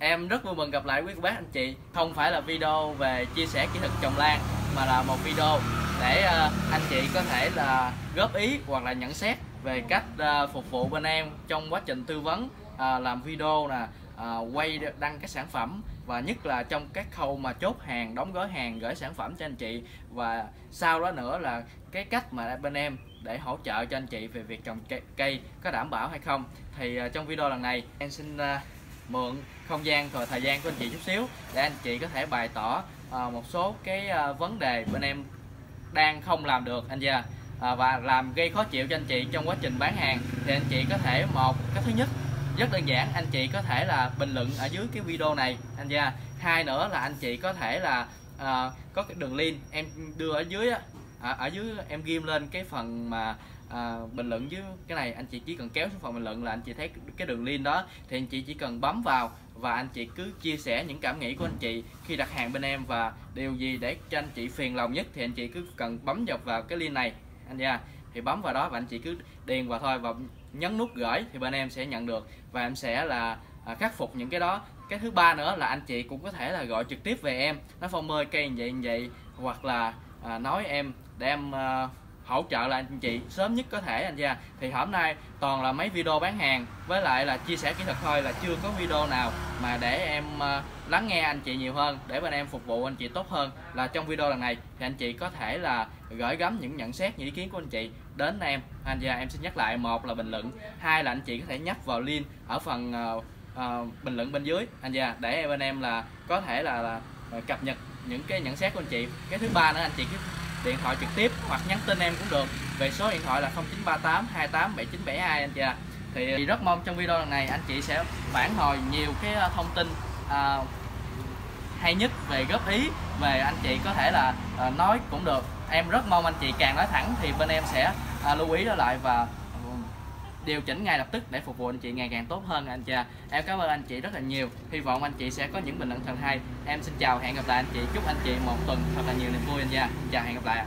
Em rất vui mừng gặp lại quý cô bác anh chị. Không phải là video về chia sẻ kỹ thuật trồng lan Mà là một video để uh, anh chị có thể là góp ý hoặc là nhận xét về cách uh, phục vụ bên em trong quá trình tư vấn uh, làm video nè uh, quay đăng các sản phẩm và nhất là trong các khâu mà chốt hàng đóng gói hàng gửi sản phẩm cho anh chị. Và sau đó nữa là cái cách mà bên em để hỗ trợ cho anh chị về việc trồng cây, cây có đảm bảo hay không. Thì uh, trong video lần này em xin uh, mượn không gian và thời gian của anh chị chút xíu để anh chị có thể bày tỏ à, một số cái à, vấn đề bên em đang không làm được anh chưa à, và làm gây khó chịu cho anh chị trong quá trình bán hàng thì anh chị có thể một cái thứ nhất rất đơn giản anh chị có thể là bình luận ở dưới cái video này anh chưa hai nữa là anh chị có thể là uh, có cái đường link em đưa ở dưới á ở, ở dưới em ghim lên cái phần mà à, bình luận dưới cái này anh chị chỉ cần kéo xuống phần bình luận là anh chị thấy cái đường link đó. Thì anh chị chỉ cần bấm vào và anh chị cứ chia sẻ những cảm nghĩ của anh chị khi đặt hàng bên em. Và điều gì để cho anh chị phiền lòng nhất thì anh chị cứ cần bấm dọc vào cái link này anh nha. Thì bấm vào đó và anh chị cứ điền vào thôi và nhấn nút gửi thì bên em sẽ nhận được. Và em sẽ là à, khắc phục những cái đó. Cái thứ ba nữa là anh chị cũng có thể là gọi trực tiếp về em. Nói phong ơi cây như vậy như vậy hoặc là à, nói em để em à, hỗ trợ là anh chị sớm nhất có thể anh nha thì hôm nay toàn là mấy video bán hàng với lại là chia sẻ kỹ thuật thôi là chưa có video nào mà để em à, lắng nghe anh chị nhiều hơn để bên em phục vụ anh chị tốt hơn là trong video lần này. Thì anh chị có thể là gửi gắm những nhận xét những ý kiến của anh chị đến em. Anh gia em xin nhắc lại một là bình luận hai là anh chị có thể nhắc vào link ở phần à, à, bình luận bên dưới. Anh gia để bên em là có thể là, là à, cập nhật những cái nhận xét của anh chị. Cái thứ ba nữa anh chị cứ điện thoại trực tiếp hoặc nhắn tin em cũng được. Về số điện thoại là 0938 28 7972 anh chị ạ. Thì rất mong trong video lần này anh chị sẽ phản hồi nhiều cái ờ, thông tin à, hay nhất về góp ý về anh chị có thể là à, nói cũng được. Em rất mong anh chị càng nói thẳng thì bên em sẽ à, lưu ý đó lại và điều chỉnh ngay lập tức để phục vụ anh chị ngày càng tốt hơn anh chị em cảm ơn anh chị rất là nhiều. Hy vọng anh chị sẽ có những bình luận thật hay. Em xin chào, hẹn gặp lại anh chị. Chúc anh chị một tuần thật là nhiều niềm vui anh chị. chào, hẹn gặp lại